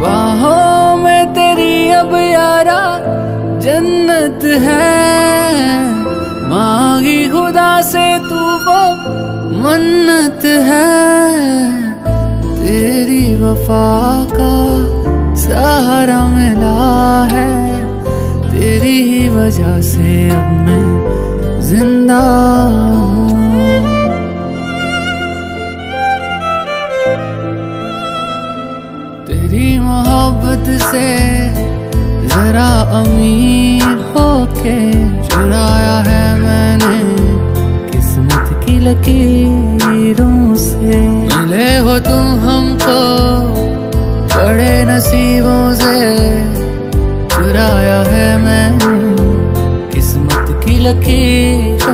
बाहों में तेरी अब यारा जन्नत है। मांगी खुदा से तू वो मन्नत है। तेरी वफा का सहारा मिला है। तेरी ही वजह से अब मैं ज़िंदा मोहब्बत से जरा अमीर होके चुराया है मैंने किस्मत की लकीरों से। मिले हो तुम हमको बड़े नसीबों से। चुराया है मैंने किस्मत की लकीर